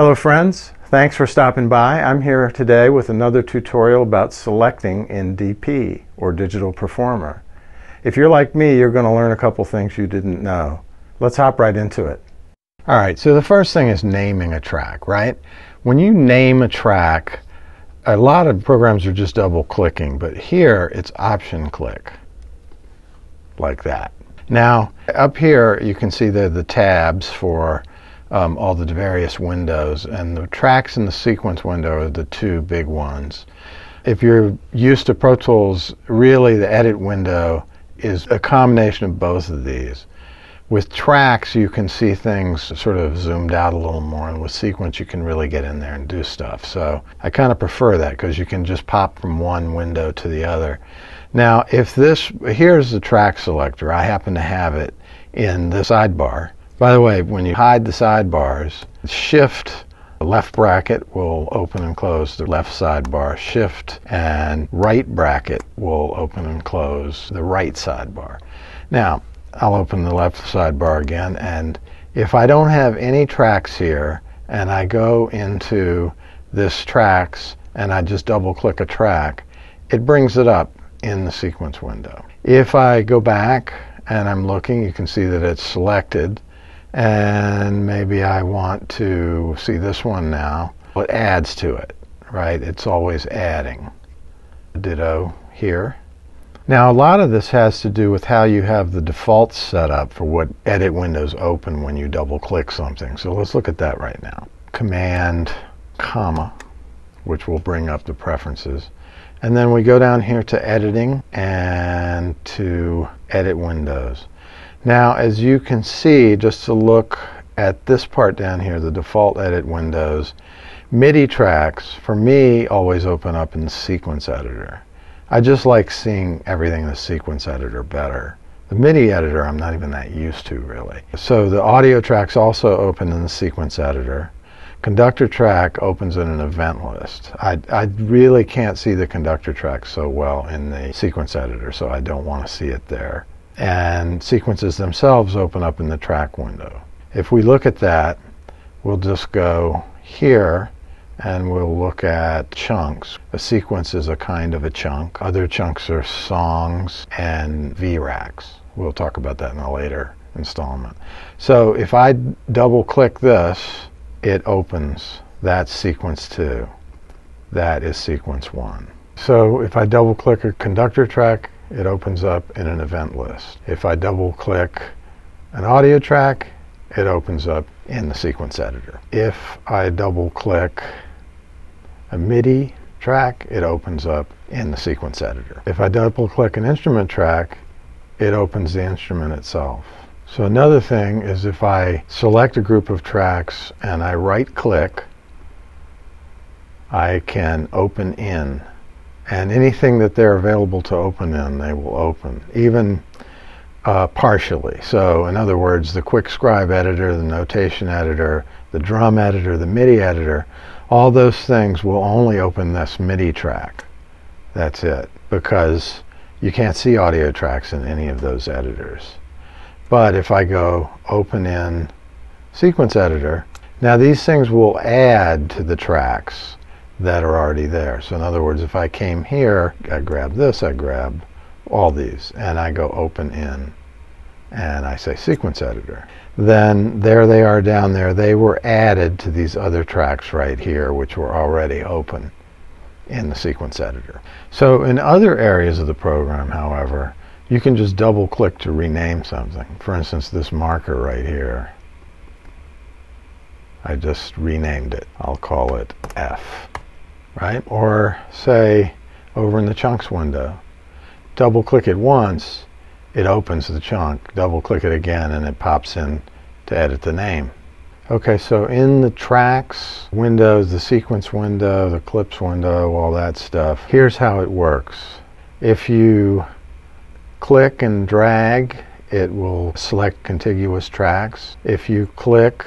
Hello friends, thanks for stopping by. I'm here today with another tutorial about selecting in DP or Digital Performer. If you're like me, you're going to learn a couple things you didn't know. Let's hop right into it. All right, so the first thing is naming a track, right? When you name a track, a lot of programs are just double clicking, but here it's option click, like that. Now, up here you can see the, the tabs for um, all the various windows, and the tracks in the sequence window are the two big ones. If you're used to Pro Tools, really the edit window is a combination of both of these. With tracks, you can see things sort of zoomed out a little more, and with sequence, you can really get in there and do stuff. So I kind of prefer that because you can just pop from one window to the other. Now, if this, here's the track selector. I happen to have it in the sidebar. By the way, when you hide the sidebars, shift left bracket will open and close the left sidebar. Shift and right bracket will open and close the right sidebar. Now, I'll open the left sidebar again and if I don't have any tracks here and I go into this tracks and I just double click a track, it brings it up in the sequence window. If I go back and I'm looking, you can see that it's selected and maybe I want to see this one now. It adds to it, right? It's always adding. Ditto here. Now, a lot of this has to do with how you have the defaults set up for what edit windows open when you double click something. So let's look at that right now. Command, comma, which will bring up the preferences. And then we go down here to editing and to edit windows. Now, as you can see, just to look at this part down here, the default edit windows, MIDI tracks, for me, always open up in sequence editor. I just like seeing everything in the sequence editor better. The MIDI editor I'm not even that used to really. So the audio tracks also open in the sequence editor. Conductor track opens in an event list. I, I really can't see the conductor track so well in the sequence editor, so I don't want to see it there. And sequences themselves open up in the track window. If we look at that, we'll just go here and we'll look at chunks. A sequence is a kind of a chunk. Other chunks are songs and V-Racks. We'll talk about that in a later installment. So if I double click this, it opens that sequence 2. That is sequence 1. So if I double click a conductor track, it opens up in an event list. If I double click an audio track, it opens up in the sequence editor. If I double click a MIDI track, it opens up in the sequence editor. If I double click an instrument track, it opens the instrument itself. So another thing is if I select a group of tracks and I right click, I can open in. And anything that they're available to open in, they will open, even uh, partially. So in other words, the QuickScribe editor, the notation editor, the drum editor, the MIDI editor, all those things will only open this MIDI track. That's it, because you can't see audio tracks in any of those editors. But if I go open in sequence editor, now these things will add to the tracks that are already there. So in other words, if I came here, I grab this, I grab all these, and I go open in, and I say sequence editor then there they are down there. They were added to these other tracks right here, which were already open in the sequence editor. So in other areas of the program, however, you can just double click to rename something. For instance, this marker right here. I just renamed it. I'll call it F, right? Or say over in the chunks window, double click it once it opens the chunk. Double click it again and it pops in to edit the name. Okay, so in the tracks windows, the sequence window, the clips window, all that stuff, here's how it works. If you click and drag, it will select contiguous tracks. If you click,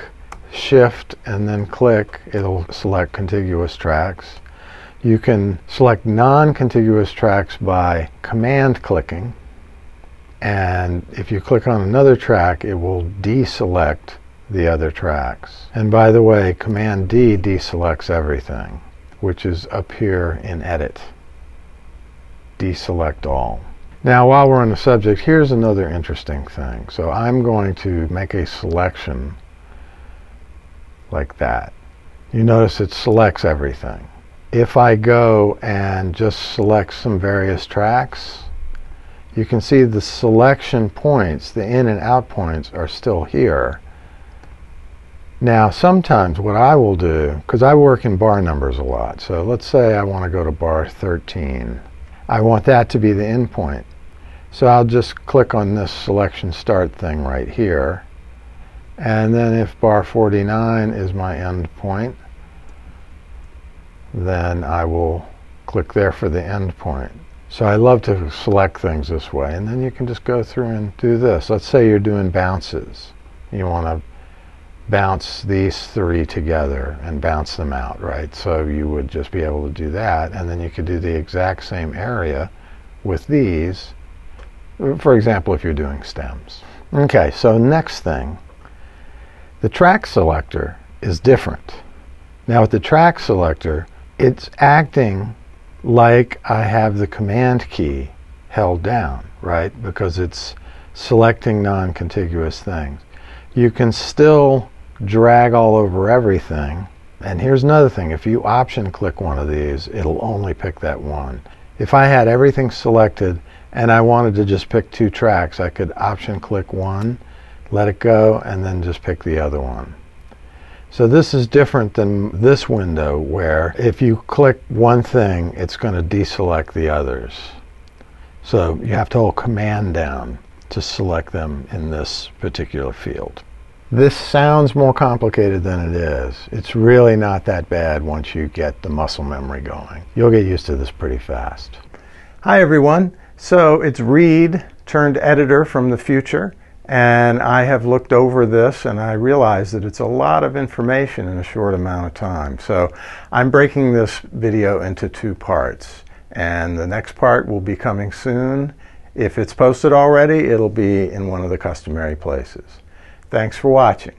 shift, and then click, it'll select contiguous tracks. You can select non-contiguous tracks by command clicking and if you click on another track, it will deselect the other tracks. And by the way, Command D deselects everything, which is up here in Edit. Deselect all. Now, while we're on the subject, here's another interesting thing. So I'm going to make a selection like that. You notice it selects everything. If I go and just select some various tracks, you can see the selection points, the in and out points, are still here. Now, sometimes what I will do, because I work in bar numbers a lot, so let's say I want to go to bar 13. I want that to be the endpoint. So I'll just click on this selection start thing right here. And then if bar 49 is my endpoint, then I will click there for the endpoint. So I love to select things this way. And then you can just go through and do this. Let's say you're doing bounces. You want to bounce these three together and bounce them out, right? So you would just be able to do that. And then you could do the exact same area with these. For example, if you're doing stems. Okay, so next thing. The track selector is different. Now with the track selector, it's acting like I have the command key held down, right? Because it's selecting non-contiguous things. You can still drag all over everything. And here's another thing. If you option click one of these, it'll only pick that one. If I had everything selected and I wanted to just pick two tracks, I could option click one, let it go, and then just pick the other one. So this is different than this window where if you click one thing, it's going to deselect the others. So you have to hold command down to select them in this particular field. This sounds more complicated than it is. It's really not that bad once you get the muscle memory going. You'll get used to this pretty fast. Hi everyone. So it's Reed turned editor from the future. And I have looked over this and I realize that it's a lot of information in a short amount of time. So I'm breaking this video into two parts. And the next part will be coming soon. If it's posted already, it'll be in one of the customary places. Thanks for watching.